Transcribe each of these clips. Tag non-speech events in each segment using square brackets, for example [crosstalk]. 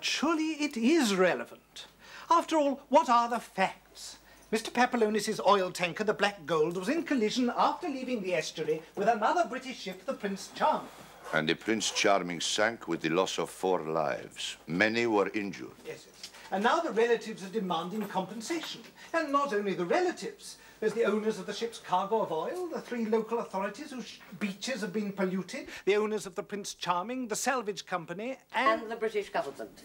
surely it is relevant. After all, what are the facts? Mr. Papillonius's oil tanker, the Black Gold, was in collision after leaving the estuary with another British ship, the Prince Charming. And the Prince Charming sank with the loss of four lives. Many were injured. Yes, yes. And now the relatives are demanding compensation. And not only the relatives. There's the owners of the ship's cargo of oil, the three local authorities whose beaches have been polluted, the owners of the Prince Charming, the salvage company, and... And the British government.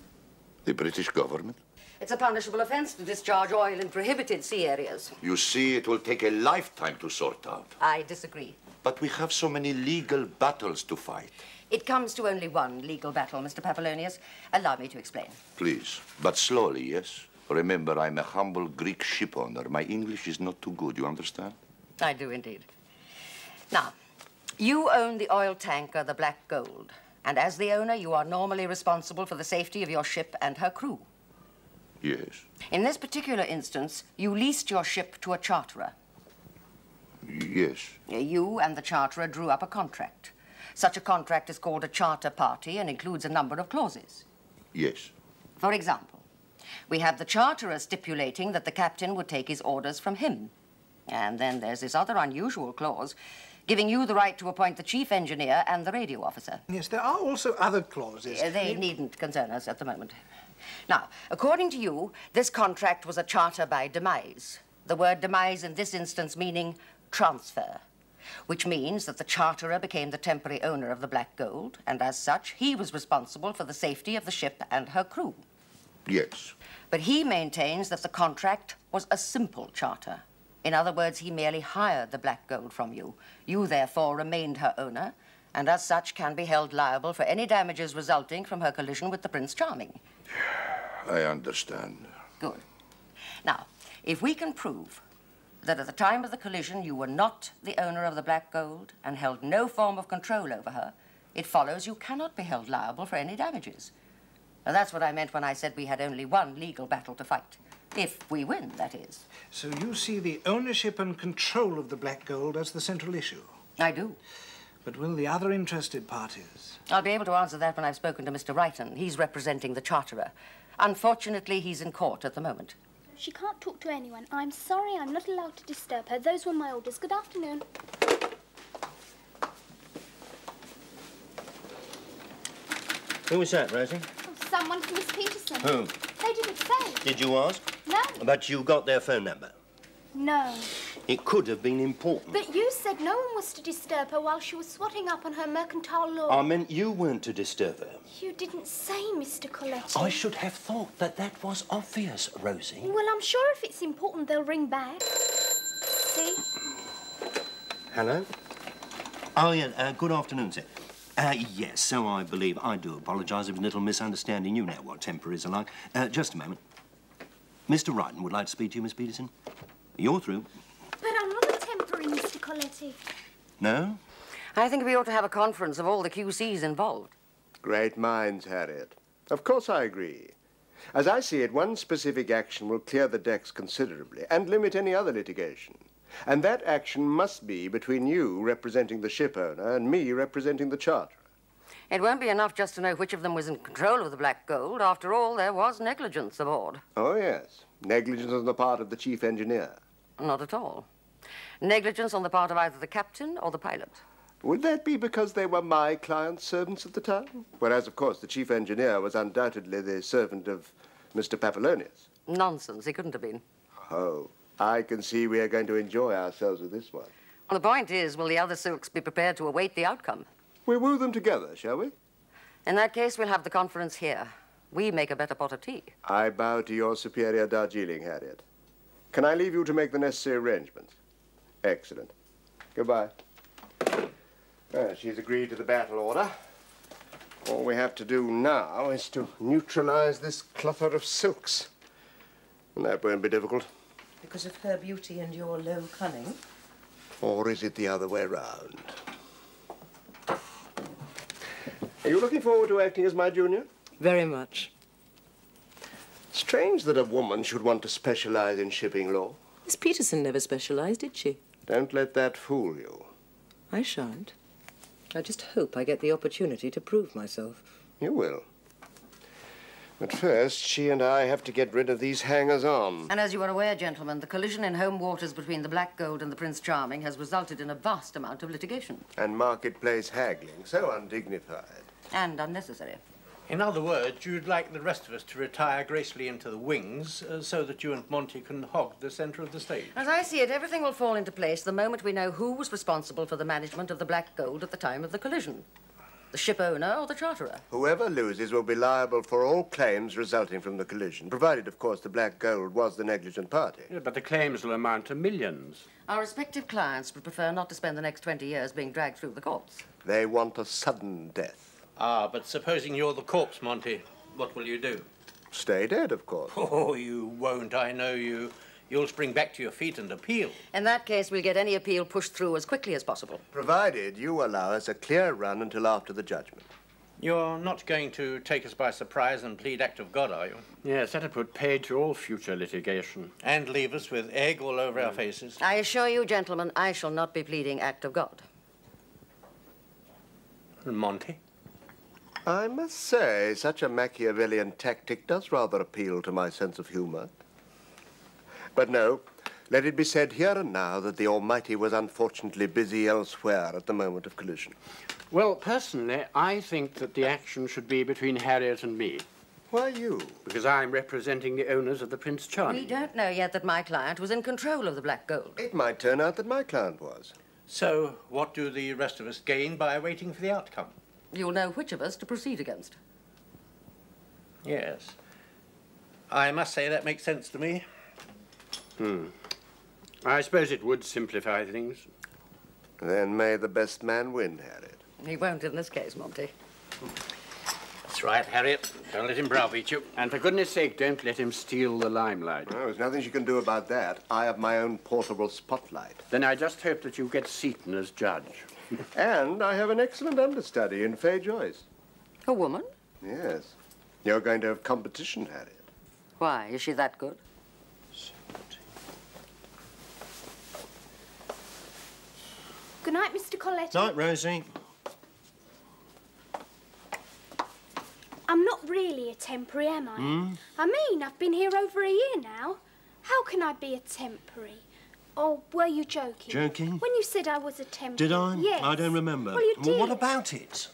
The British government? It's a punishable offence to discharge oil in prohibited sea areas. You see, it will take a lifetime to sort out. I disagree. But we have so many legal battles to fight. It comes to only one legal battle, Mr. Papillonius. Allow me to explain. Please, but slowly, yes? Remember, I'm a humble Greek ship owner. My English is not too good, you understand? I do indeed. Now, you own the oil tanker, the Black Gold. And as the owner, you are normally responsible for the safety of your ship and her crew. Yes. In this particular instance, you leased your ship to a charterer. Yes. You and the charterer drew up a contract. Such a contract is called a charter party and includes a number of clauses. Yes. For example, we have the charterer stipulating that the captain would take his orders from him. And then there's this other unusual clause giving you the right to appoint the chief engineer and the radio officer. Yes, there are also other clauses. Uh, they needn't concern us at the moment. Now, according to you, this contract was a charter by demise. The word demise in this instance meaning transfer, which means that the charterer became the temporary owner of the Black Gold, and as such, he was responsible for the safety of the ship and her crew. Yes. But he maintains that the contract was a simple charter. In other words, he merely hired the Black Gold from you. You, therefore, remained her owner, and as such can be held liable for any damages resulting from her collision with the Prince Charming. [sighs] I understand. Good. Now, if we can prove that at the time of the collision you were not the owner of the Black Gold and held no form of control over her, it follows you cannot be held liable for any damages. Now, that's what I meant when I said we had only one legal battle to fight. If we win, that is. So you see the ownership and control of the Black Gold as the central issue? I do. But will the other interested parties? I'll be able to answer that when I've spoken to Mr. Wrighton. He's representing the charterer. Unfortunately, he's in court at the moment. She can't talk to anyone. I'm sorry, I'm not allowed to disturb her. Those were my orders. Good afternoon. Who was that, Rosie? Someone from Miss Peterson. Who? They didn't say. Did you ask? No. But you got their phone number. No. It could have been important. But you said no one was to disturb her while she was swatting up on her mercantile law. I meant you weren't to disturb her. You didn't say, Mr. Coletti. I should have thought that that was obvious, Rosie. Well, I'm sure if it's important, they'll ring back. See? Hello? Oh, yeah, uh, good afternoon, sir. Uh, yes, so I believe. I do apologise. It was a little misunderstanding. You know what temper is like. Uh, just a moment. Mr. Wrighton would like to speak to you, Miss Peterson. You're through. But I'm not a temporary, Mr. Coletti. No? I think we ought to have a conference of all the QCs involved. Great minds, Harriet. Of course I agree. As I see it, one specific action will clear the decks considerably and limit any other litigation. And that action must be between you representing the ship owner and me representing the charterer. It won't be enough just to know which of them was in control of the Black Gold. After all, there was negligence aboard. Oh, yes. Negligence on the part of the chief engineer. Not at all. Negligence on the part of either the captain or the pilot. Would that be because they were my client's servants at the time? Whereas, of course, the chief engineer was undoubtedly the servant of Mr. Papillonius. Nonsense. He couldn't have been. Oh, I can see we are going to enjoy ourselves with this one. Well, the point is, will the other silks be prepared to await the outcome? We woo them together, shall we? In that case, we'll have the conference here. We make a better pot of tea. I bow to your superior Darjeeling, Harriet. Can I leave you to make the necessary arrangements? Excellent. Goodbye. Well, she's agreed to the battle order. All we have to do now is to neutralize this clutter of silks. And that won't be difficult. Because of her beauty and your low cunning? Or is it the other way round? Are you looking forward to acting as my junior? Very much. Strange that a woman should want to specialize in shipping law. Miss Peterson never specialized, did she? Don't let that fool you. I shan't. I just hope I get the opportunity to prove myself. You will. But first, she and I have to get rid of these hangers-on. And as you are aware, gentlemen, the collision in home waters between the Black Gold and the Prince Charming has resulted in a vast amount of litigation. And marketplace haggling, so undignified. And unnecessary. In other words, you'd like the rest of us to retire gracefully into the wings uh, so that you and Monty can hog the centre of the stage. As I see it, everything will fall into place the moment we know who was responsible for the management of the Black Gold at the time of the collision. The ship owner or the charterer? Whoever loses will be liable for all claims resulting from the collision, provided, of course, the Black Gold was the negligent party. Yeah, but the claims will amount to millions. Our respective clients would prefer not to spend the next 20 years being dragged through the courts. They want a sudden death. Ah, but supposing you're the corpse, Monty, what will you do? Stay dead, of course. [laughs] Oh, you won't, I know you. You'll spring back to your feet and appeal. In that case, we'll get any appeal pushed through as quickly as possible. Provided you allow us a clear run until after the judgment. You're not going to take us by surprise and plead act of God, are you? Yes, that'd put paid to all future litigation. And leave us with egg all over our faces? I assure you, gentlemen, I shall not be pleading act of God. Monty? I must say, such a Machiavellian tactic does rather appeal to my sense of humor. But no, let it be said here and now that the Almighty was unfortunately busy elsewhere at the moment of collision. Well, personally, I think that the action should be between Harriet and me. Why you? Because I'm representing the owners of the Prince Charming. We don't know yet that my client was in control of the Black Gold. It might turn out that my client was. So, what do the rest of us gain by waiting for the outcome? You'll know which of us to proceed against. Yes. I must say that makes sense to me. Hmm. I suppose it would simplify things. Then may the best man win, Harriet. He won't in this case, Monty. That's right, Harriet. Don't let him browbeat you. And for goodness sake, don't let him steal the limelight. Well, there's nothing she can do about that. I have my own portable spotlight. Then I just hope that you get Seaton as judge. [laughs] and I have an excellent understudy in Fay Joyce. A woman? Yes. You're going to have competition, Harriet. Why? Is she that good? Good night, Mr. Colletti. Night, Rosie. I'm not really a temporary, am I? Hmm? I mean, I've been here over a year now. How can I be a temporary? Or were you joking? Joking? When you said I was a temporary. Did I? Yes. I don't remember. Well, you Well, what about it?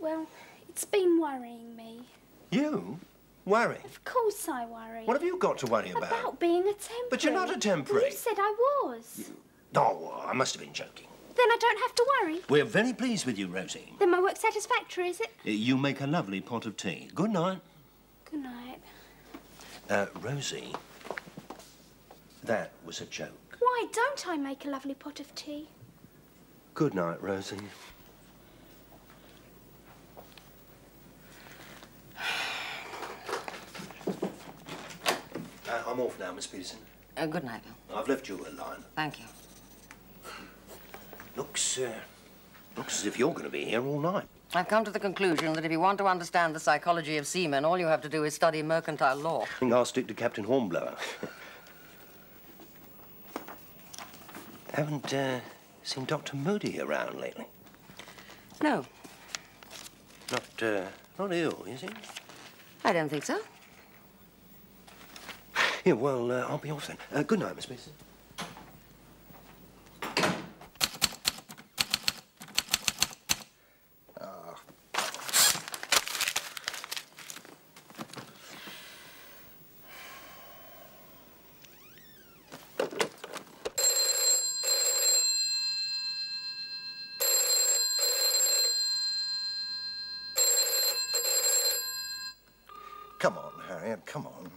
Well, it's been worrying me. You? Worry? Of course I worry. What have you got to worry about? About being a temporary. But you're not a temporary. Well, you said I was. Oh, I must have been joking. Then I don't have to worry. We're very pleased with you, Rosie. Then my work's satisfactory, is it? Uh, You make a lovely pot of tea. Good night. Good night. Uh, Rosie, that was a joke. Why don't I make a lovely pot of tea? Good night, Rosie. [sighs] Uh, I'm off now, Miss Peterson. Uh, good night. Bill. I've left you a line. Thank you. Looks, uh, looks as if you're going to be here all night. I've come to the conclusion that if you want to understand the psychology of seamen, all you have to do is study mercantile law. I think I'll stick to Captain Hornblower. Haven't uh, seen Dr. Moody around lately. No, Not, uh, not ill, is he? I don't think so. [sighs] Yeah, well, uh, I'll be off then. Uh, good night, Miss Peterson. Come on, Harriet, come on.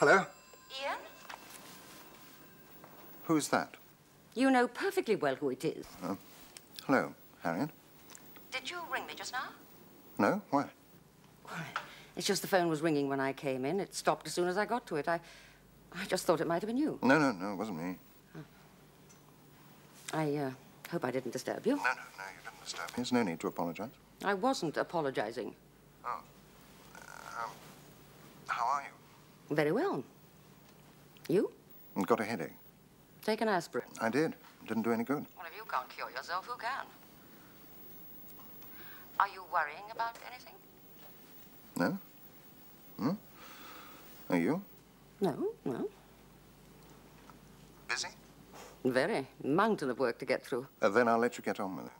Hello? Ian? Who's that? You know perfectly well who it is. Hello, Harriet? Did you ring me just now? No? Why? It's just the phone was ringing when I came in. It stopped as soon as I got to it. I, I just thought it might have been you. No, no, no, it wasn't me. I uh, hope I didn't disturb you. No, no, no, you didn't disturb me. There's no need to apologize. I wasn't apologizing. Oh. Um, how are you? Very well. You? Got a headache. Take an aspirin. I did. Didn't do any good. Well, if you can't cure yourself, who can? Are you worrying about anything? No? Hmm? Are you? No, no. Busy? Very. Mountain of work to get through. Uh, then I'll let you get on with it.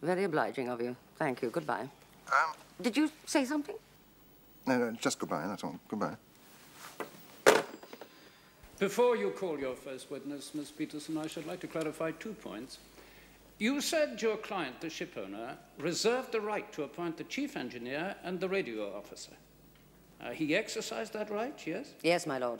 Very obliging of you. Thank you. Goodbye. Um, Did you say something? no, no, just goodbye, that's all. Goodbye. Before you call your first witness, Ms. Peterson, I should like to clarify two points. You said your client, the ship owner, reserved the right to appoint the chief engineer and the radio officer. Uh, he exercised that right, yes? Yes, my lord.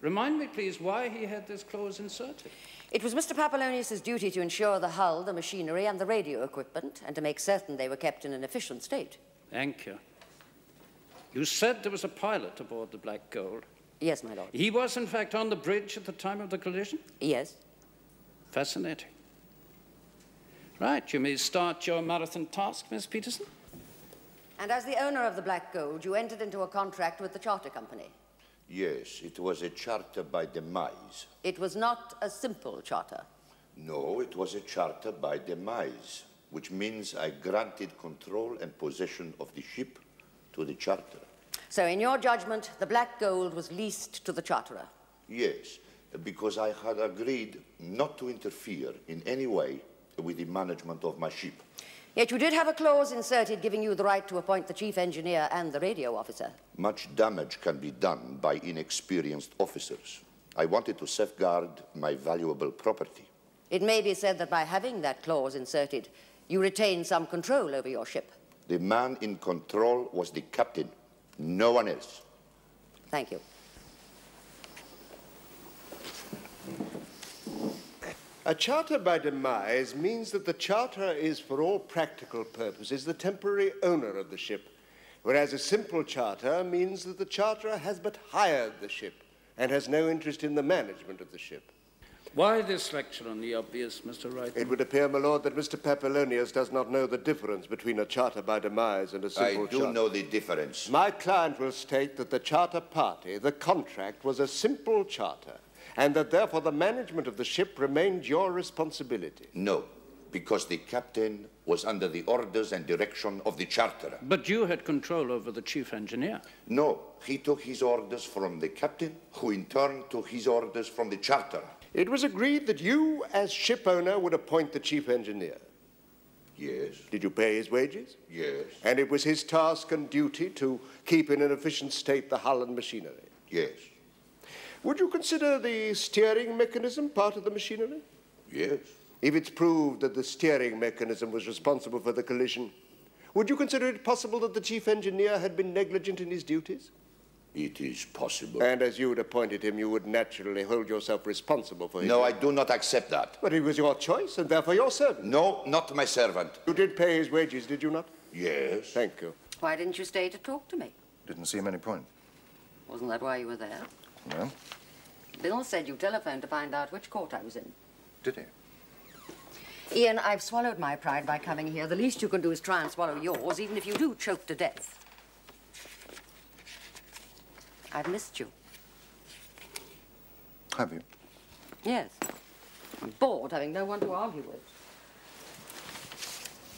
Remind me, please, why he had this clause inserted. It was Mr. Papillonius's duty to ensure the hull, the machinery, and the radio equipment, and to make certain they were kept in an efficient state. Thank you. You said there was a pilot aboard the Black Gold. Yes, my lord. He was, in fact, on the bridge at the time of the collision? Yes. Fascinating. Right, you may start your marathon task, Miss Peterson. And as the owner of the Black Gold, you entered into a contract with the charter company. Yes, it was a charter by demise. It was not a simple charter. No, it was a charter by demise, which means I granted control and possession of the ship to the charterer. So, in your judgment, the Black Gold was leased to the charterer. Yes, because I had agreed not to interfere in any way with the management of my ship. Yet you did have a clause inserted giving you the right to appoint the chief engineer and the radio officer. Much damage can be done by inexperienced officers. I wanted to safeguard my valuable property. It may be said that by having that clause inserted, you retain some control over your ship. The man in control was the captain, no one else. Thank you. A charter by demise means that the charterer is, for all practical purposes, the temporary owner of the ship, whereas a simple charter means that the charterer has but hired the ship and has no interest in the management of the ship. Why this lecture on the obvious, Mr. Wright? It would appear, my lord, that Mr. Papillonius does not know the difference between a charter by demise and a simple charter. I do charter. know the difference. My client will state that the charter party, the contract, was a simple charter, and that therefore the management of the ship remained your responsibility. No, because the captain was under the orders and direction of the charterer. But you had control over the chief engineer. No, he took his orders from the captain, who in turn took his orders from the charterer. It was agreed that you, as ship owner, would appoint the chief engineer. Yes, Did you pay his wages? yes, And it was his task and duty to keep in an efficient state the hull and machinery. yes, Would you consider the steering mechanism part of the machinery? yes. If it's proved that the steering mechanism was responsible for the collision, would you consider it possible that the chief engineer had been negligent in his duties? It is possible. And as you had appointed him, you would naturally hold yourself responsible for him. No, I do not accept that. But it was your choice, and therefore your servant. No, not my servant. You did pay his wages, did you not? Yes. Thank you. Why didn't you stay to talk to me? Didn't seem any point. Wasn't that why you were there? Well, Bill said you telephoned to find out which court I was in. did he? Ian, I've swallowed my pride by coming here. The least you can do is try and swallow yours, even if you do choke to death. I've missed you. Have you? Yes. I'm bored having no one to argue with.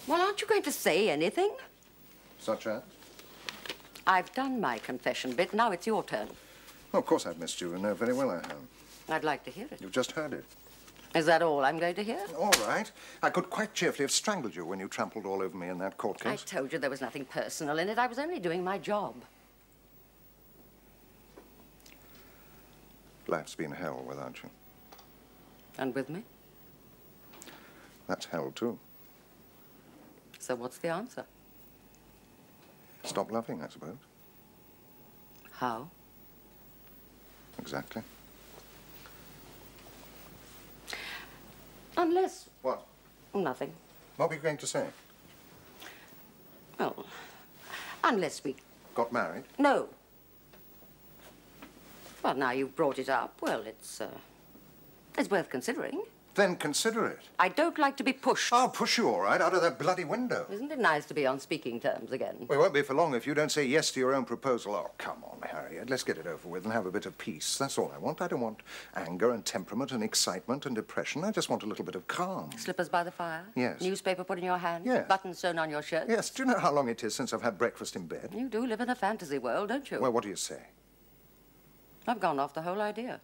Well, aren't you going to say anything? Such as? I've done my confession bit. Now it's your turn. Oh, of course I've missed you, and know very well I have. I'd like to hear it. You've just heard it. Is that all I'm going to hear? All right. I could quite cheerfully have strangled you when you trampled all over me in that court case. I told you there was nothing personal in it. I was only doing my job. Life's been hell without you. And with me? That's hell, too. So what's the answer? Stop loving, I suppose. How? Exactly. Unless... What? Nothing. What were you going to say? Well, unless we... Got married? No. Well, now you've brought it up. Well, it's, uh, it's worth considering. Then consider it. I don't like to be pushed. I'll push you all right out of that bloody window. Isn't it nice to be on speaking terms again? Well, it won't be for long if you don't say yes to your own proposal. Oh, come on, Harriet. Let's get it over with and have a bit of peace. That's all I want. I don't want anger and temperament and excitement and depression. I just want a little bit of calm. Slippers by the fire? Yes. Newspaper put in your hand? Yes. Buttons sewn on your shirt? Yes. Do you know how long it is since I've had breakfast in bed? You do live in a fantasy world, don't you? Well, what do you say? I've gone off the whole idea.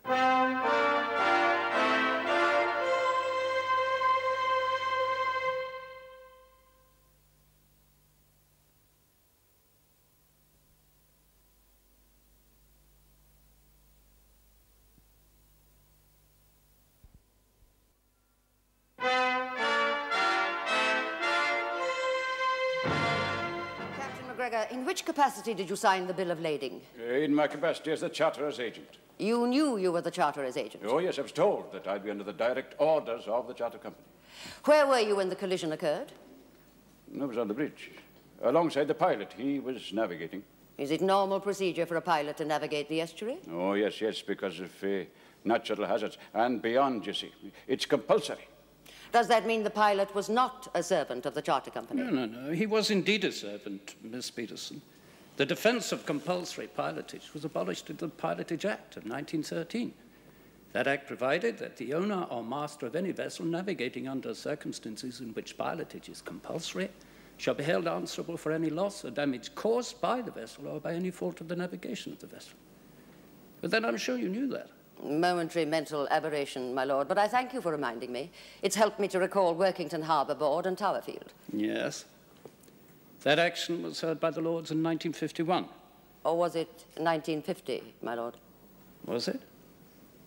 Capacity did you sign the bill of lading? In my capacity as the charterer's agent. You knew you were the charterer's agent. Oh, yes, I was told that I'd be under the direct orders of the charter company. Where were you when the collision occurred? I was on the bridge, alongside the pilot. He was navigating. Is it normal procedure for a pilot to navigate the estuary? Oh, yes, yes, because of uh, natural hazards. And beyond, you see. It's compulsory. Does that mean the pilot was not a servant of the charter company? No, no, no. He was indeed a servant, Miss Peterson. The defense of compulsory pilotage was abolished in the Pilotage Act of 1913. That act provided that the owner or master of any vessel navigating under circumstances in which pilotage is compulsory shall be held answerable for any loss or damage caused by the vessel or by any fault of the navigation of the vessel. But then I'm sure you knew that. Momentary mental aberration, my lord, but I thank you for reminding me. It's helped me to recall Workington Harbour Board and Towerfield. Yes. That action was heard by the Lords in 1951. Or was it 1950, my lord? Was it?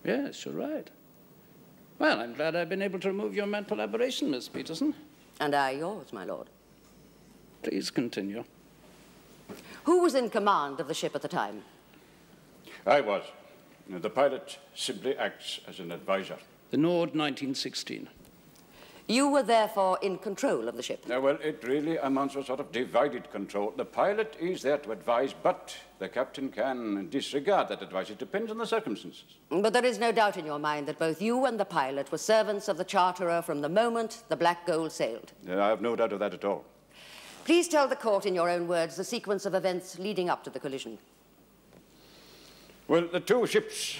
Yes, you're right. Well, I'm glad I've been able to remove your mental aberration, Miss Peterson. And I yours, my lord. Please continue. Who was in command of the ship at the time? I was. The pilot simply acts as an advisor. The Nord, 1916. You were therefore in control of the ship. Uh, well, it really amounts to a sort of divided control. The pilot is there to advise, but the captain can disregard that advice. It depends on the circumstances. But there is no doubt in your mind that both you and the pilot were servants of the charterer from the moment the Black Gold sailed. I have no doubt of that at all. Please tell the court in your own words the sequence of events leading up to the collision. Well, the two ships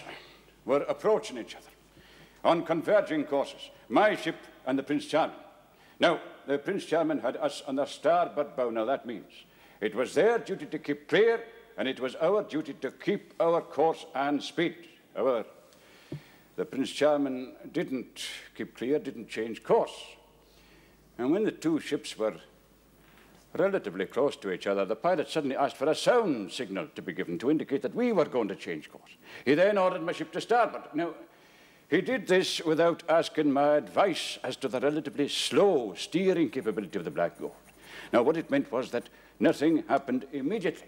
were approaching each other on converging courses. My ship and the Prince Charming. Now, the Prince Charming had us on the starboard bow. Now, that means it was their duty to keep clear, and it was our duty to keep our course and speed. However, the Prince Charming didn't keep clear, didn't change course. And when the two ships were relatively close to each other, the pilot suddenly asked for a sound signal to be given to indicate that we were going to change course. He then ordered my ship to starboard. Now, he did this without asking my advice as to the relatively slow steering capability of the Black Gold. Now, what it meant was that nothing happened immediately.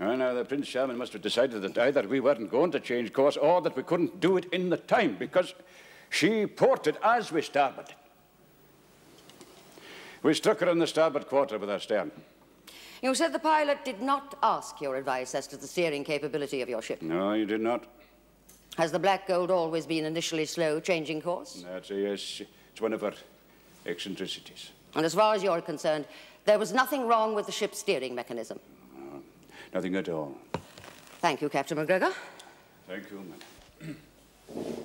And now the Prince Charming must have decided that either we weren't going to change course or that we couldn't do it in the time because she ported as we starboarded. We struck her in the starboard quarter with our stern. You said the pilot did not ask your advice as to the steering capability of your ship. No, you did not. Has the Black Gold always been initially slow, changing course? That's a yes. It's one of her eccentricities. And as far as you're concerned, there was nothing wrong with the ship's steering mechanism. No, nothing at all. Thank you, Captain McGregor. Thank you, madam. [clears throat]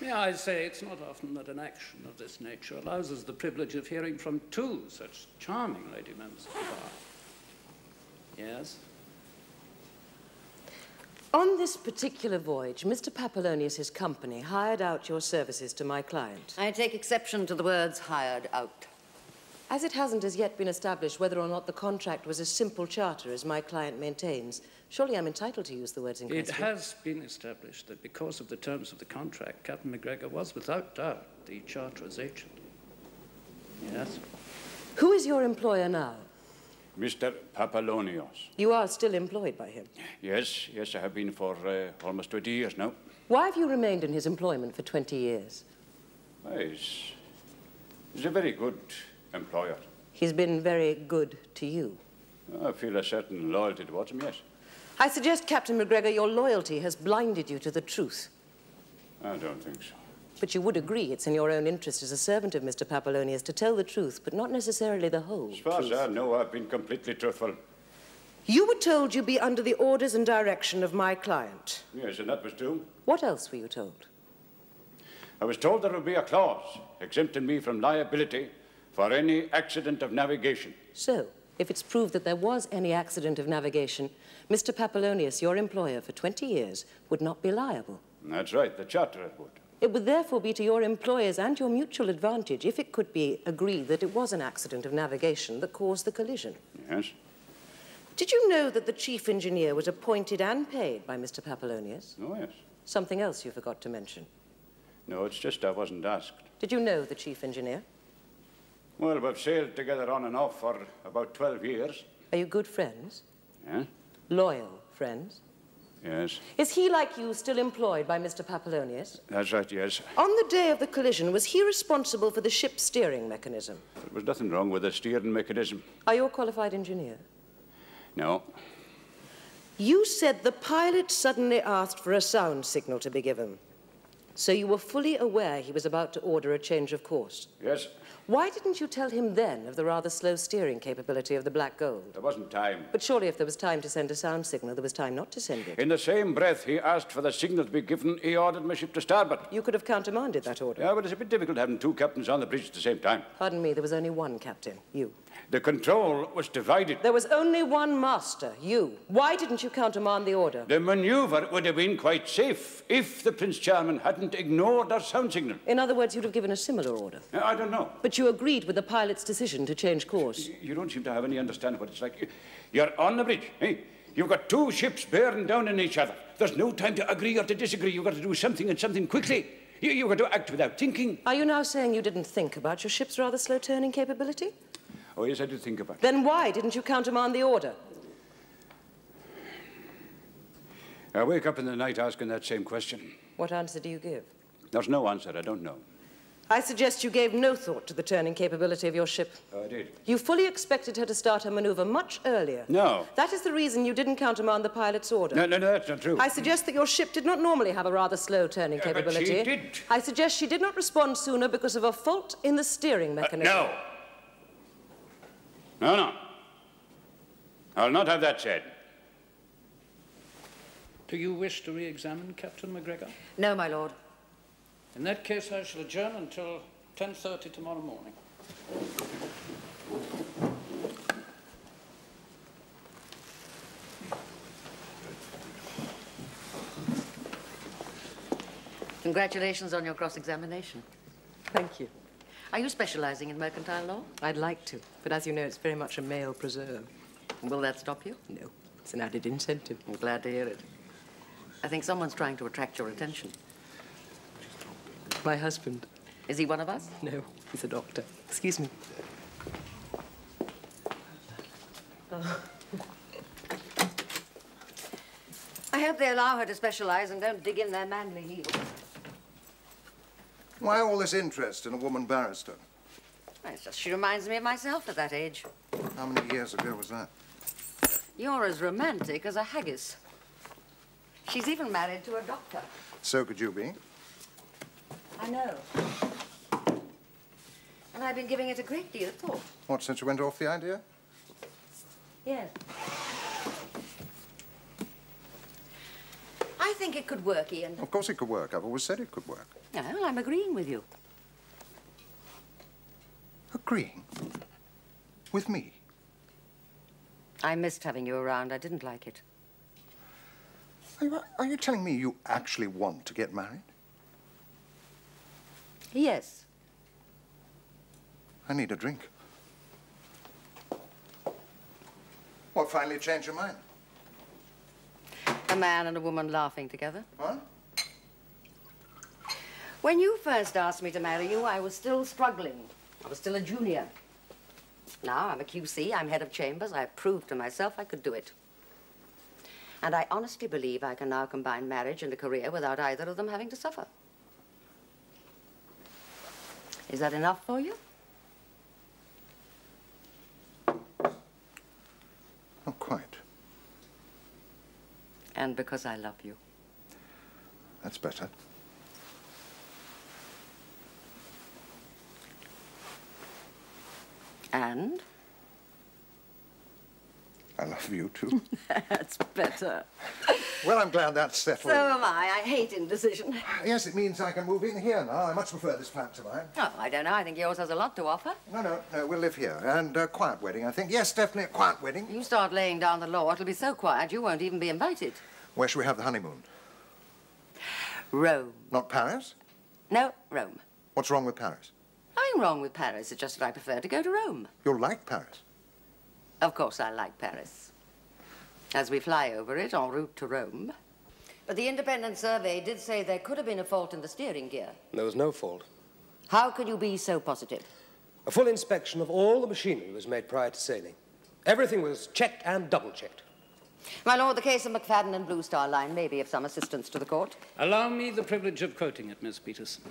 May I say, it's not often that an action of this nature allows us the privilege of hearing from two such charming lady members of the bar. Yes? On this particular voyage, Mr. Papillonius's company hired out your services to my client. I take exception to the words hired out. As it hasn't as yet been established whether or not the contract was a simple charter as my client maintains, surely I'm entitled to use the words in question. It question. has been established that because of the terms of the contract, Captain McGregor was without doubt the charterer's agent. Yes? Who is your employer now? Mr. Papillonius. You are still employed by him. Yes, yes, I have been for uh, almost 20 years now. Why have you remained in his employment for 20 years? Well, he's, he's a very good employer. He's been very good to you. I feel a certain loyalty towards him, yes. I suggest, Captain McGregor, your loyalty has blinded you to the truth. I don't think so. But you would agree it's in your own interest as a servant of Mr. Papillonius to tell the truth, but not necessarily the whole As far truth. as I know, I've been completely truthful. You were told you'd be under the orders and direction of my client. Yes, and that was true. What else were you told? I was told there would be a clause exempting me from liability for any accident of navigation. So, if it's proved that there was any accident of navigation, Mr. Papillonius, your employer for 20 years, would not be liable. That's right, the charterer would. It would therefore be to your employers and your mutual advantage if it could be agreed that it was an accident of navigation that caused the collision. Yes? Did you know that the chief engineer was appointed and paid by Mr. Papillonius? Oh, yes. Something else you forgot to mention. No, it's just I wasn't asked. Did you know the chief engineer? Well, we've sailed together on and off for about 12 years. Are you good friends? Yeah? Loyal friends? Yes. Is he, like you, still employed by Mr. Papillonius? That's right, yes. On the day of the collision, was he responsible for the ship's steering mechanism? There was nothing wrong with the steering mechanism. Are you a qualified engineer? No. You said the pilot suddenly asked for a sound signal to be given. So you were fully aware he was about to order a change of course. Yes, Why didn't you tell him then of the rather slow steering capability of the Black Gold? there wasn't time. But surely if there was time to send a sound signal, there was time not to send it. In the same breath he asked for the signal to be given, he ordered my ship to starboard. You could have countermanded that order. Yeah, but it's a bit difficult having two captains on the bridge at the same time. Pardon me, there was only one captain, you. The control was divided. There was only one master, you. Why didn't you countermand the order? The maneuver would have been quite safe if the Prince Charming hadn't ignored our sound signal. In other words, you'd have given a similar order. Uh, I don't know. But you agreed with the pilot's decision to change course. You don't seem to have any understanding what it's like. You're on the bridge, eh? You've got two ships bearing down on each other. There's no time to agree or to disagree. You've got to do something and something quickly. You, you've got to act without thinking. Are you now saying you didn't think about your ship's rather slow turning capability? Oh, yes, I did think about it. Then why didn't you countermand the order? I wake up in the night asking that same question. What answer do you give? There's no answer. I don't know. I suggest you gave no thought to the turning capability of your ship. Oh, I did. You fully expected her to start her maneuver much earlier. No. That is the reason you didn't countermand the pilot's order. No, no, no, that's not true. I suggest that your ship did not normally have a rather slow turning Yeah, but she capability. did. I suggest she did not respond sooner because of a fault in the steering mechanism. Uh, No. No, no. I'll not have that said. Do you wish to re-examine Captain McGregor? No, my lord. In that case, I shall adjourn until 10.30 tomorrow morning. Congratulations on your cross-examination. Thank you. Are you specializing in mercantile law? I'd like to, but as you know, it's very much a male preserve. Will that stop you? No, it's an added incentive. I'm glad to hear it. I think someone's trying to attract your attention. My husband. Is he one of us? No, he's a doctor. Excuse me. I hope they allow her to specialize and don't dig in their manly heels. Why all this interest in a woman barrister? It's just she reminds me of myself at that age. How many years ago was that? You're as romantic as a haggis. She's even married to a doctor. So could you be. I know. And I've been giving it a great deal of thought. What, since you went off the idea? Yes. I think it could work, Ian. Of course it could work. I've always said it could work. Well, I'm agreeing with you. Agreeing? With me? I missed having you around. I didn't like it. Are you, are you telling me you actually want to get married? Yes. I need a drink. What, finally changed your mind? A man and a woman laughing together. What? When you first asked me to marry you, I was still struggling. I was still a junior. Now I'm a QC, I'm head of chambers. I've proved to myself I could do it. And I honestly believe I can now combine marriage and a career without either of them having to suffer. Is that enough for you? and because I love you. That's better. And? I love you too. [laughs] that's better. well, I'm glad that's settled. So am I. I hate indecision. Ah, yes, it means I can move in here now. I much prefer this flat to mine. Oh, I don't know. I think yours has a lot to offer. No, no, no. We'll live here. And a quiet wedding, I think. Yes, definitely a quiet wedding. You start laying down the law. It'll be so quiet you won't even be invited. Where shall we have the honeymoon? Rome. Not Paris? No, Rome. What's wrong with Paris? Nothing wrong with Paris. It's just that I prefer to go to Rome. You'll like Paris. Of course, I like Paris. As we fly over it en route to Rome. But the independent survey did say there could have been a fault in the steering gear. There was no fault. How can you be so positive? A full inspection of all the machinery was made prior to sailing. Everything was checked and double-checked. My lord, the case of McFadden and Blue Star Line may be of some assistance to the court. Allow me the privilege of quoting it, Miss Peterson.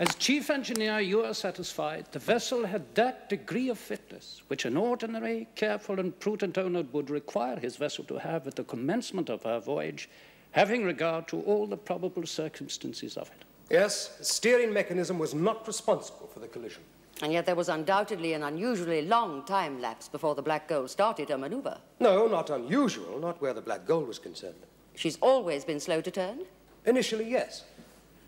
As chief engineer, you are satisfied the vessel had that degree of fitness which an ordinary, careful, and prudent owner would require his vessel to have at the commencement of her voyage, having regard to all the probable circumstances of it. Yes, the steering mechanism was not responsible for the collision. And yet there was undoubtedly an unusually long time lapse before the Black Gold started her maneuver. No, not unusual, not where the black gold was concerned. She's always been slow to turn. Initially, yes.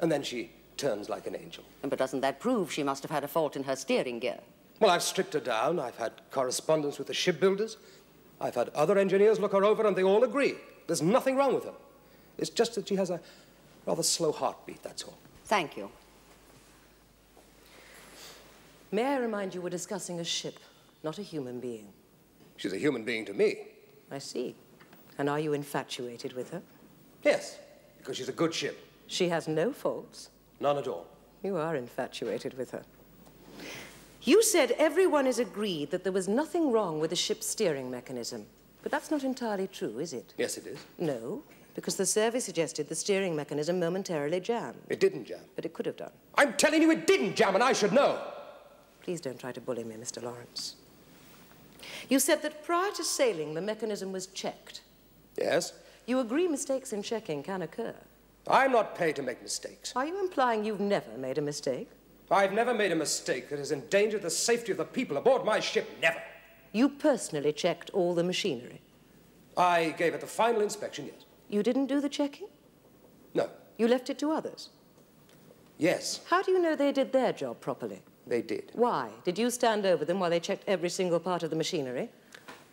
And then she turns like an angel. But doesn't that prove she must have had a fault in her steering gear? Well, I've stripped her down. I've had correspondence with the shipbuilders. I've had other engineers look her over, and they all agree. There's nothing wrong with her. It's just that she has a rather slow heartbeat, that's all. Thank you. May I remind you we're discussing a ship, not a human being? She's a human being to me. I see. And are you infatuated with her? Yes, because she's a good ship. She has no faults. None at all. You are infatuated with her. You said everyone is agreed that there was nothing wrong with the ship's steering mechanism. But that's not entirely true, is it? Yes, it is. No, because the survey suggested the steering mechanism momentarily jammed. It didn't jam. But it could have done. I'm telling you it didn't jam, and I should know. Please don't try to bully me, Mr. Lawrence. You said that prior to sailing, the mechanism was checked. Yes? You agree mistakes in checking can occur. I'm not paid to make mistakes. Are you implying you've never made a mistake? I've never made a mistake that has endangered the safety of the people aboard my ship. Never. You personally checked all the machinery. I gave it the final inspection, yes. You didn't do the checking? No. You left it to others? Yes, How do you know they did their job properly? They did. Why? Did you stand over them while they checked every single part of the machinery?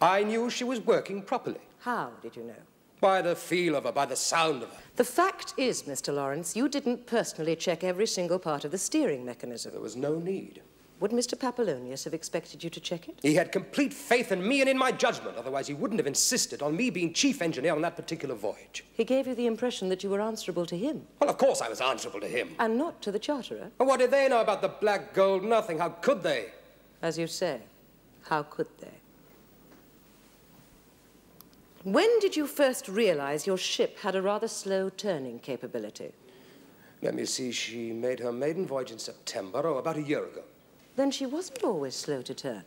I knew she was working properly. How did you know? By the feel of her, by the sound of her. The fact is, Mr. Lawrence, you didn't personally check every single part of the steering mechanism. There was no need. Would Mr. Papillonius have expected you to check it? He had complete faith in me and in my judgment, otherwise he wouldn't have insisted on me being chief engineer on that particular voyage. He gave you the impression that you were answerable to him. Well, of course I was answerable to him. And not to the charterer. And what did they know about the black gold? Nothing. How could they? As you say, how could they? When did you first realize your ship had a rather slow turning capability? Let me see, she made her maiden voyage in September, oh, about a year ago. Then she wasn't always slow to turn.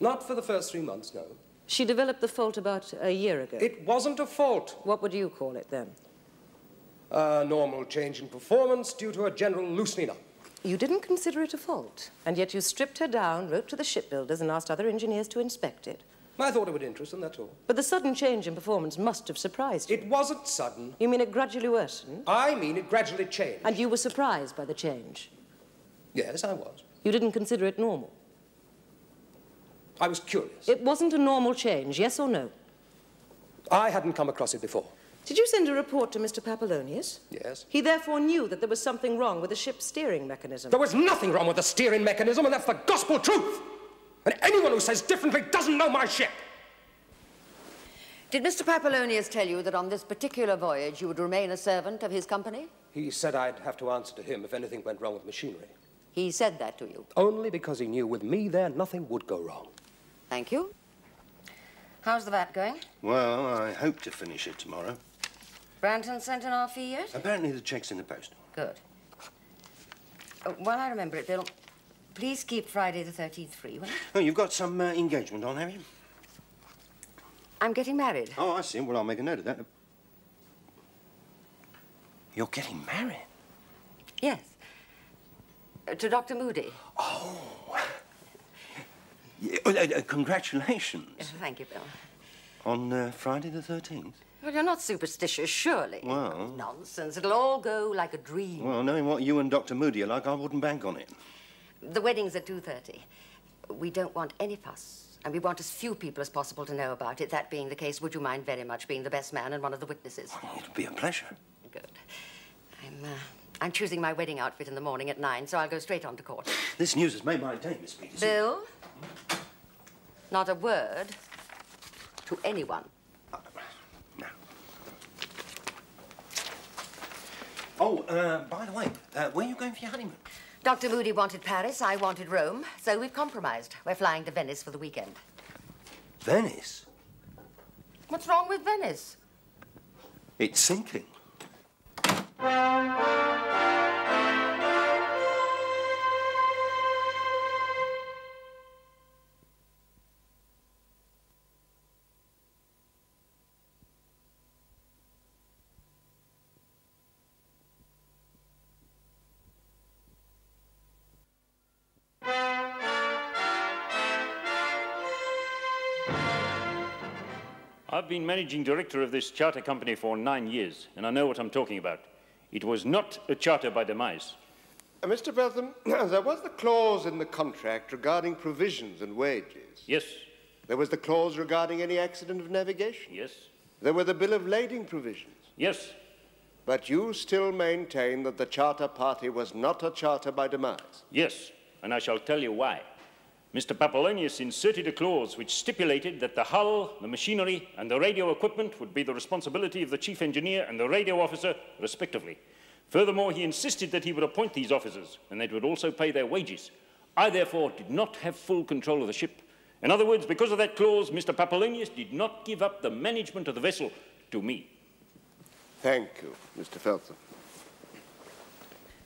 Not for the first three months, no. She developed the fault about a year ago. It wasn't a fault. What would you call it then? A normal change in performance due to a general loosening up. You didn't consider it a fault, and yet you stripped her down, wrote to the shipbuilders, and asked other engineers to inspect it. I thought it would interest them, that's all. But the sudden change in performance must have surprised you. It wasn't sudden. You mean it gradually worsened? I mean it gradually changed. And you were surprised by the change? Yes, I was. You didn't consider it normal? I was curious. It wasn't a normal change, yes or no? I hadn't come across it before. Did you send a report to Mr. Papillonius? Yes. He therefore knew that there was something wrong with the ship's steering mechanism. There was nothing wrong with the steering mechanism, and that's the gospel truth. And anyone who says differently doesn't know my ship. Did Mr. Papillonius tell you that on this particular voyage you would remain a servant of his company? He said I'd have to answer to him if anything went wrong with machinery. He said that to you. Only because he knew with me there nothing would go wrong. Thank you. How's the vat going? Well, I hope to finish it tomorrow. Branton sent an our fee yet? Apparently the check's in the post. Good. Uh, while I remember it, Bill, please keep Friday the 13th free, will you? Oh, you've got some uh, engagement on, have you? I'm getting married. Oh, I see. Well, I'll make a note of that. You're getting married? Yes. To Dr. Moody. Oh. Oh, uh, uh, congratulations. Thank you, Bill. On uh, Friday the 13th? Well, you're not superstitious, surely. Well... Nonsense. It'll all go like a dream. Well, knowing what you and Dr. Moody are like, I wouldn't bank on it. The wedding's at 2.30. We don't want any fuss, and we want as few people as possible to know about it. That being the case, would you mind very much being the best man and one of the witnesses? It'd be a pleasure. Good. I'm, uh, I'm choosing my wedding outfit in the morning at nine, so I'll go straight on to court. This news has made my day, Miss Peterson. Bill, not a word to anyone. Oh, uh, by the way, uh, where are you going for your honeymoon? Dr. Moody wanted Paris, I wanted Rome, so we've compromised. We're flying to Venice for the weekend. Venice? What's wrong with Venice? It's sinking. I've been managing director of this charter company for nine years, and I know what I'm talking about. It was not a charter by demise. Uh, Mr. Feltham, [clears throat] there was the clause in the contract regarding provisions and wages. Yes. There was the clause regarding any accident of navigation. Yes. There were the bill of lading provisions. Yes. But you still maintain that the charter party was not a charter by demise. Yes, and I shall tell you why. Mr. Papillonius inserted a clause which stipulated that the hull, the machinery, and the radio equipment would be the responsibility of the chief engineer and the radio officer, respectively. Furthermore, he insisted that he would appoint these officers and that he would also pay their wages. I, therefore, did not have full control of the ship. In other words, because of that clause, Mr. Papillonius did not give up the management of the vessel to me. Thank you, Mr. Feltham.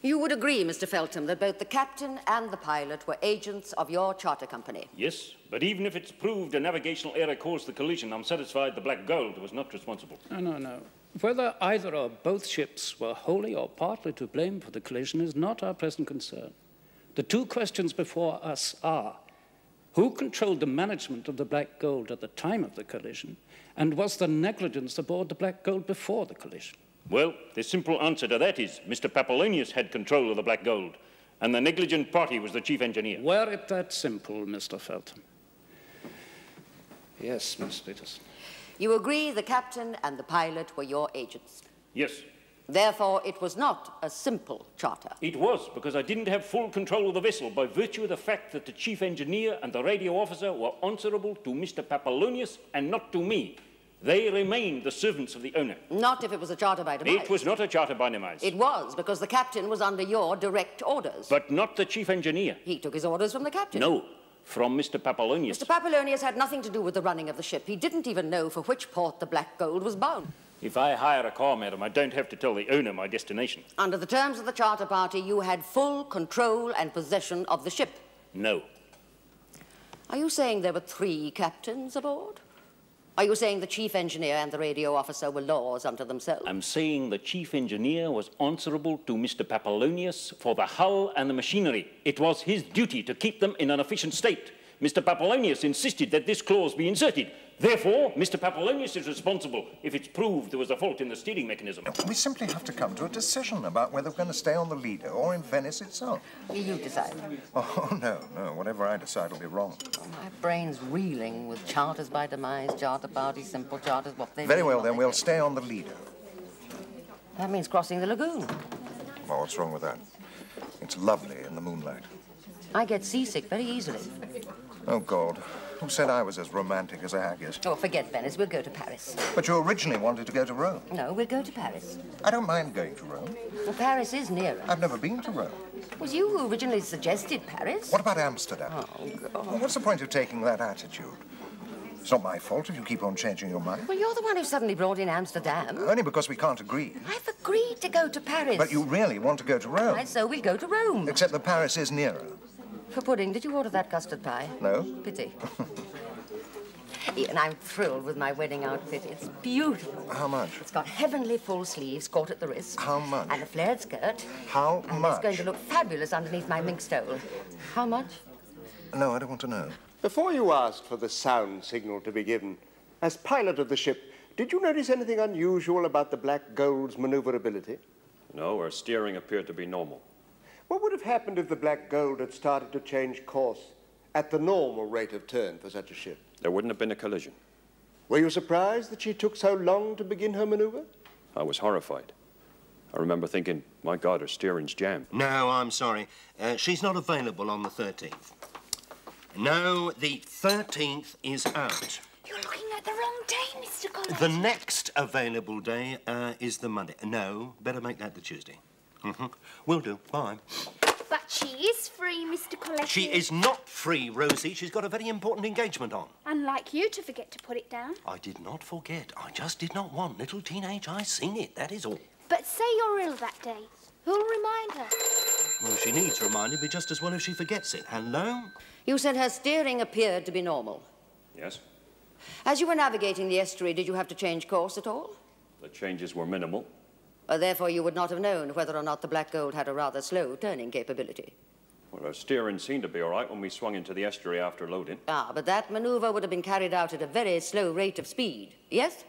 You would agree, Mr. Feltham, that both the captain and the pilot were agents of your charter company. Yes, but even if it's proved a navigational error caused the collision, I'm satisfied the Black Gold was not responsible. No, no, no. Whether either or both ships were wholly or partly to blame for the collision is not our present concern. The two questions before us are who controlled the management of the Black Gold at the time of the collision, and was there negligence aboard the Black Gold before the collision? Well, the simple answer to that is Mr. Papillonius had control of the Black Gold, and the negligent party was the chief engineer. Were it that simple, Mr. Feltham? Yes, Miss Peterson. You agree the captain and the pilot were your agents. Yes. Therefore, it was not a simple charter. It was, because I didn't have full control of the vessel by virtue of the fact that the chief engineer and the radio officer were answerable to Mr. Papillonius and not to me. They remained the servants of the owner. Not if it was a charter by demise. It was not a charter by demise. It was, because the captain was under your direct orders. But not the chief engineer. He took his orders from the captain. No, from Mr. Papillonius. Mr. Papillonius had nothing to do with the running of the ship. He didn't even know for which port the Black Gold was bound. If I hire a car, madam, I don't have to tell the owner my destination. Under the terms of the charter party, you had full control and possession of the ship. No. Are you saying there were three captains aboard? Are you saying the chief engineer and the radio officer were laws unto themselves? I'm saying the chief engineer was answerable to Mr. Papillonius for the hull and the machinery. It was his duty to keep them in an efficient state. Mr. Papillonius insisted that this clause be inserted. Therefore, Mr. Papillonius is responsible if it's proved there was a fault in the steering mechanism. We simply have to come to a decision about whether we're going to stay on the Lido or in Venice itself. You decide. Oh, no, no. Whatever I decide will be wrong. My brain's reeling with charters by demise, charter parties, simple charters, what they Very well, then we'll don't. stay on the Lido. That means crossing the lagoon. Well, what's wrong with that? It's lovely in the moonlight. I get seasick very easily. Oh, God. Who said I was as romantic as a haggis? Oh, forget Venice. We'll go to Paris. But you originally wanted to go to Rome. No, we'll go to Paris. I don't mind going to Rome. Well, Paris is nearer. I've never been to Rome. It was you who originally suggested Paris. What about Amsterdam? Oh, God. Well, what's the point of taking that attitude? It's not my fault if you keep on changing your mind. Well, you're the one who suddenly brought in Amsterdam. Only because we can't agree. I've agreed to go to Paris. But you really want to go to Rome. Right, so we'll go to Rome. Except that Paris is nearer. For pudding, did you order that custard pie? No? Pity. Ian, I'm thrilled with my wedding outfit. It's beautiful. How much? It's got heavenly full sleeves, caught at the wrist. How much? And a flared skirt. How and much? It's going to look fabulous underneath my mink stole. How much? No, I don't want to know. Before you asked for the sound signal to be given, as pilot of the ship, did you notice anything unusual about the Black Gold's maneuverability? No, her steering appeared to be normal. What would have happened if the Black Gold had started to change course at the normal rate of turn for such a ship? There wouldn't have been a collision. Were you surprised that she took so long to begin her maneuver? I was horrified. I remember thinking, my God, her steering's jammed. No, I'm sorry. Uh, she's not available on the 13th. No, the 13th is out. You're looking at the wrong day, Mr. Collins. The next available day uh, is the Monday. No, better make that the Tuesday. Mm-hmm. Will do. Bye. But she is free, Mr. Coletti. She is not free, Rosie. She's got a very important engagement on. Unlike you to forget to put it down. I did not forget. I just did not want little teenage I seen it. That is all. But say you're ill that day. Who'll remind her? Well, she needs reminding me just as well if she forgets it. Hello? You said her steering appeared to be normal. Yes? As you were navigating the estuary, did you have to change course at all? The changes were minimal. Uh, therefore, you would not have known whether or not the Black Gold had a rather slow turning capability. Well, her steering seemed to be all right when we swung into the estuary after loading. Ah, but that maneuver would have been carried out at a very slow rate of speed, yes?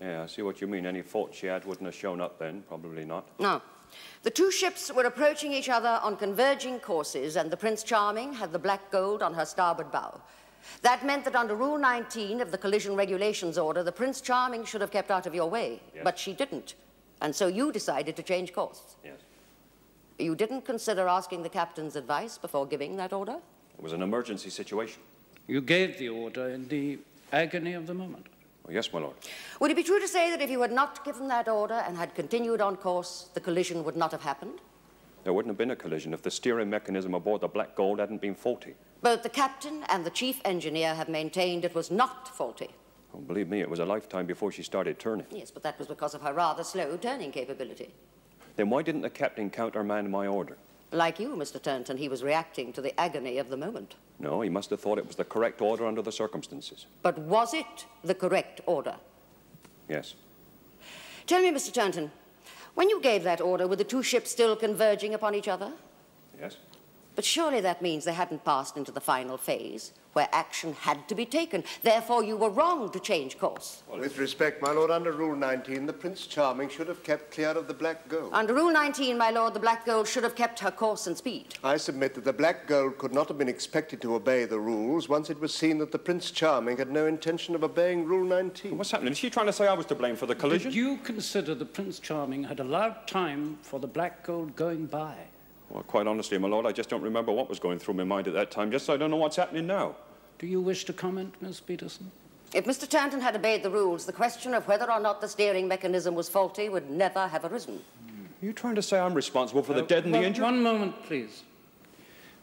Yeah, I see what you mean. Any fault she had wouldn't have shown up then. Probably not. No. The two ships were approaching each other on converging courses, and the Prince Charming had the Black Gold on her starboard bow. That meant that under Rule 19 of the Collision Regulations Order, the Prince Charming should have kept out of your way. Yes. But she didn't. And so you decided to change course. Yes. You didn't consider asking the captain's advice before giving that order? It was an emergency situation. You gave the order in the agony of the moment. Oh, yes, my lord. Would it be true to say that if you had not given that order and had continued on course, the collision would not have happened? There wouldn't have been a collision if the steering mechanism aboard the Black Gold hadn't been faulty. Both the captain and the chief engineer have maintained it was not faulty. Believe me, it was a lifetime before she started turning. Yes, but that was because of her rather slow turning capability. Then why didn't the captain countermand my order? Like you, Mr. Turnton, he was reacting to the agony of the moment. No, he must have thought it was the correct order under the circumstances. But was it the correct order? Yes. Tell me, Mr. Turnton, when you gave that order, were the two ships still converging upon each other? Yes. But surely that means they hadn't passed into the final phase, where action had to be taken. Therefore, you were wrong to change course. With respect, my lord, under Rule 19, the Prince Charming should have kept clear of the Black Gold. Under Rule 19, my lord, the Black Gold should have kept her course and speed. I submit that the Black Gold could not have been expected to obey the rules once it was seen that the Prince Charming had no intention of obeying Rule 19. What's happening? Is she trying to say I was to blame for the collision? Did you consider the Prince Charming had allowed time for the Black Gold going by? Well, quite honestly, my lord, I just don't remember what was going through my mind at that time, just so I don't know what's happening now. Do you wish to comment, Miss Peterson? If Mr. Turnton had obeyed the rules, the question of whether or not the steering mechanism was faulty would never have arisen. Are you trying to say I'm responsible for the dead and the Uh, One- injured? One moment, please.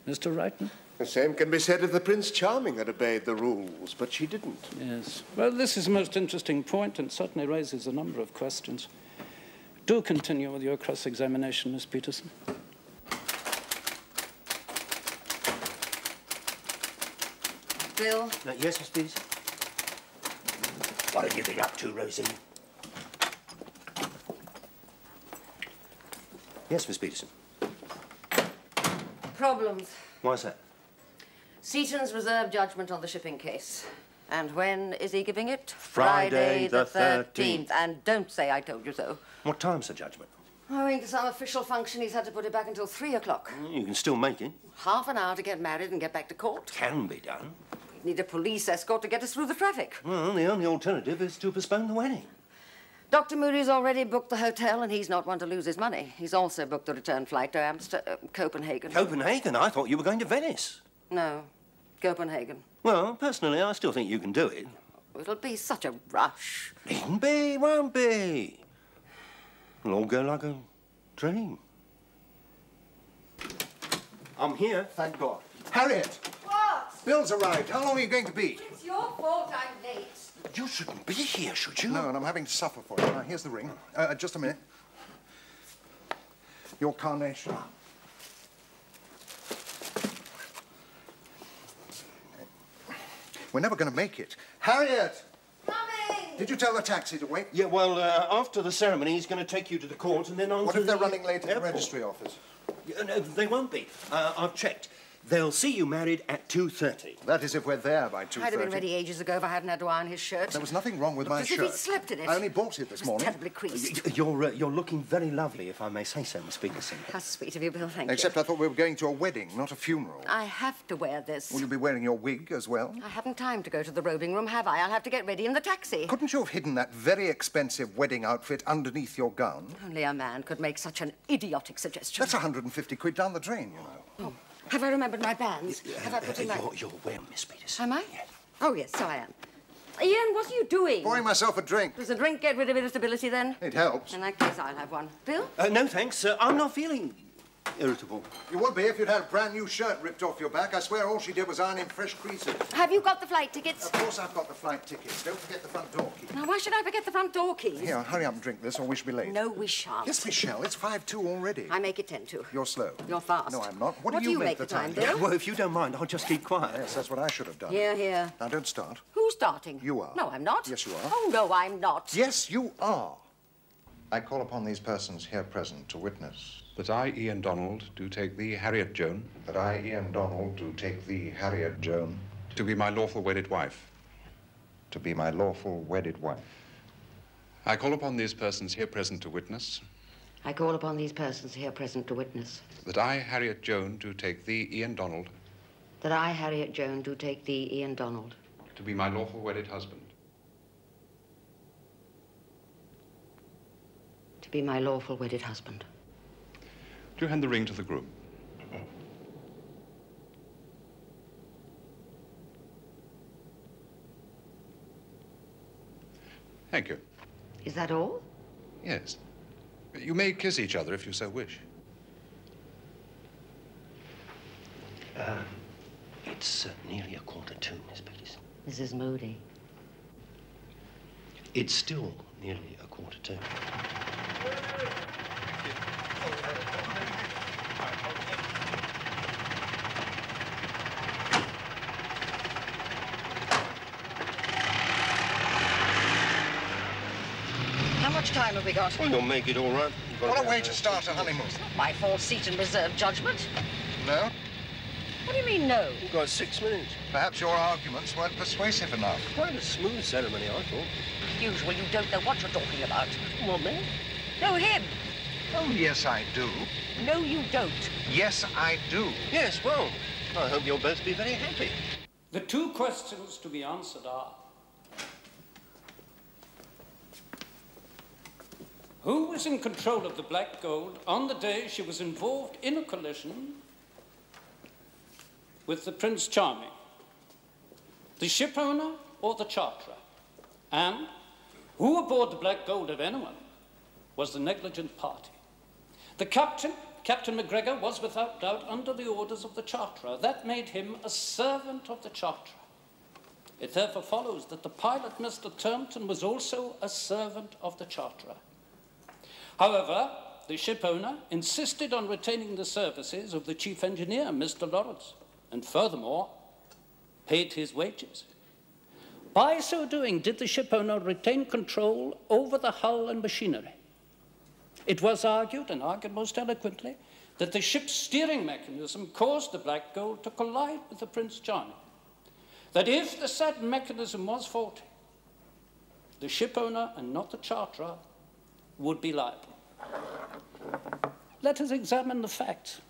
Mr. Wrighton? The same can be said if the Prince Charming had obeyed the rules, but she didn't. Yes. Well, this is a most interesting point and certainly raises a number of questions. Do continue with your cross-examination, Miss Peterson. Bill? Uh, yes, Miss Peterson? What have you been up to, Rosie? Yes, Miss Peterson. Problems. Why's that? Seaton's reserve judgment on the shipping case. And when is he giving it? Friday the 13th. And don't say I told you so. What time's the judgment? Owing to some official function, he's had to put it back until three o'clock. You can still make it. Half an hour to get married and get back to court. Can be done. We'd need a police escort to get us through the traffic. Well, the only alternative is to postpone the wedding. Dr. Moody's already booked the hotel, and he's not one to lose his money. He's also booked the return flight to Amsterdam, uh, Copenhagen. Copenhagen? I thought you were going to Venice. No, Copenhagen. Well, personally, I still think you can do it. It'll be such a rush. Needn't be, won't be. It'll all go like a dream. I'm here, thank God. Harriet! What? Bill's arrived. How long are you going to be? It's your fault I'm late. You shouldn't be here, should you? No, and I'm having to suffer for it. Now, here's the ring. Uh, just a minute. Your carnation. We're never going to make it. Harriet! Coming! Did you tell the taxi to wait? Yeah, well, uh, after the ceremony, he's going to take you to the court and then on What to if they're the running late at the registry office? Yeah, no, they won't be. Uh, I've checked. They'll see you married at 2.30. That is if we're there by 2.30. I'd have been ready ages ago if I hadn't had to iron his shirt. There was nothing wrong with my As if shirt. he'd slept in it. I only bought it this was morning. terribly creased. You're, uh, you're looking very lovely, if I may say so, Miss Peterson. How sweet of you, Bill. Thank Except you. Except I thought we were going to a wedding, not a funeral. I have to wear this. Will you be wearing your wig as well? I haven't time to go to the robing room, have I? I'll have to get ready in the taxi. Couldn't you have hidden that very expensive wedding outfit underneath your gown? Only a man could make such an idiotic suggestion. That's 150 quid down the drain, you know. Oh, have I remembered my bands? have I put in my... You're, you're well, Miss Peters. Am I? Oh, yes, so I am. Ian, what are you doing? Pouring myself a drink. Does a drink get rid of irritability then? It helps. In that case, I'll have one. Bill? Uh, no, thanks. Uh, I'm not feeling irritable. You would be if you'd had a brand new shirt ripped off your back. I swear all she did was iron in fresh creases. Have you got the flight tickets? Of course I've got the flight tickets. Don't forget the front door key. Now, why should I forget the front door keys? Here, hurry up and drink this or we shall be late. No, we shan't. Yes, we shall. It's 5-2 already. I make it ten to. You're slow. You're fast. No, I'm not. What, What do do you, you make, make the the time, time? Bill? Well, if you don't mind, I'll just keep quiet. Yes, that's what I should have done. Here, here. Now, don't start. Who's starting? You are. No, I'm not. Yes, you are. Oh, no, I'm not. Yes, you are. I call upon these persons here present to witness That I, Ian Donald, do take thee, Harriet Joan, that I, Ian Donald, do take thee, Harriet Joan, to be my lawful wedded wife. to be my lawful wedded wife. I call upon these persons here present to witness I call upon these persons here present to witness that I, Harriet Joan, do take thee, Ian Donald, that I, Harriet Joan, do take thee, Ian Donald, to be my lawful wedded husband. to be my lawful wedded husband. Do you hand the ring to the groom. Thank you. Is that all? Yes. You may kiss each other if you so wish. Uh, it's uh, nearly a quarter to, Miss Peterson. Mrs. Moody. It's still nearly a quarter to. How much time have we got? Well, you'll make it all right. What a way to start a honeymoon. My false seat and reserved judgment. No? What do you mean, no? You've got six minutes. Perhaps your arguments weren't persuasive enough. Quite a smooth ceremony, I thought. Usual, you don't know what you're talking about. What, me? No, him. Oh, yes, I do. No, you don't. Yes, I do. Yes, well, I hope you'll both be very happy. The two questions to be answered are Who was in control of the Black Gold on the day she was involved in a collision with the Prince Charming? The ship owner or the charterer? And who aboard the Black Gold, if anyone, was the negligent party? The captain, Captain McGregor, was without doubt under the orders of the charterer. That made him a servant of the charterer. It therefore follows that the pilot, Mr. Turnton, was also a servant of the charterer. However, the ship owner insisted on retaining the services of the chief engineer, Mr. Lawrence, and furthermore, paid his wages. By so doing, did the ship owner retain control over the hull and machinery. It was argued, and argued most eloquently, that the ship's steering mechanism caused the Black Gold to collide with the Prince Charming. That if the said mechanism was faulty, the ship owner and not the charterer would be liable. Let us examine the facts.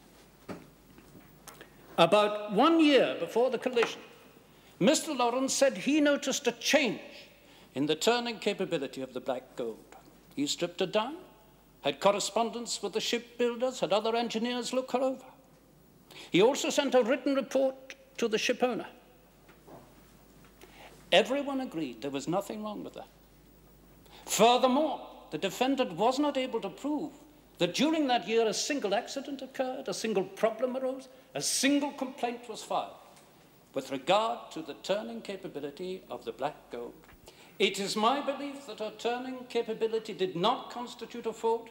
About one year before the collision, Mr. Lawrence said he noticed a change in the turning capability of the Black Gold. He stripped her down, had correspondence with the shipbuilders, had other engineers look her over. He also sent a written report to the ship owner. Everyone agreed there was nothing wrong with her. Furthermore, the defendant was not able to prove that during that year a single accident occurred, a single problem arose, a single complaint was filed with regard to the turning capability of the Black Gold. It is my belief that her turning capability did not constitute a fault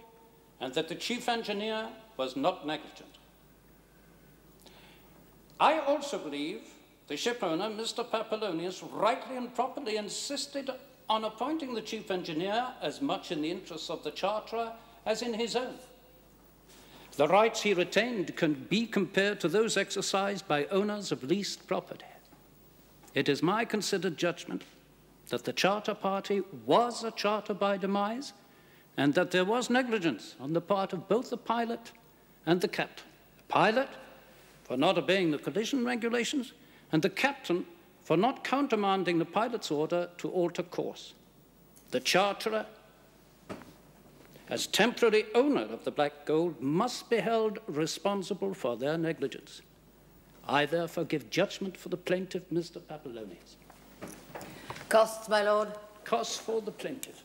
and that the chief engineer was not negligent. I also believe the ship owner, Mr. Papillonius, rightly and properly insisted on appointing the chief engineer as much in the interests of the charterer as in his own. The rights he retained can be compared to those exercised by owners of leased property. It is my considered judgment that the Charter Party was a charter by demise and that there was negligence on the part of both the pilot and the captain. The pilot for not obeying the collision regulations and the captain for not countermanding the pilot's order to alter course. The charterer, as temporary owner of the black gold, must be held responsible for their negligence. I therefore give judgment for the plaintiff, Mr. Papillonius. Costs, my lord? Costs for the plaintiff.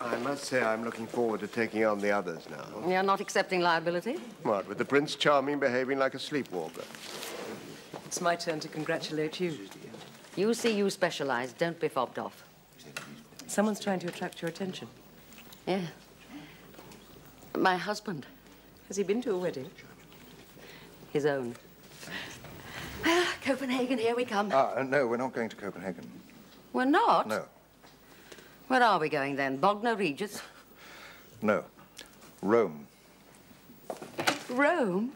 I must say I'm looking forward to taking on the others now. You're not accepting liability? What, with the Prince Charming behaving like a sleepwalker? It's my turn to congratulate you. You see you specialize. Don't be fobbed off. Someone's trying to attract your attention. Yeah. My husband. Has he been to a wedding? His own. Well, Copenhagen, here we come. Ah, uh, no, we're not going to Copenhagen. We're not? No, Where are we going then? Bognor Regis? no. Rome. Rome?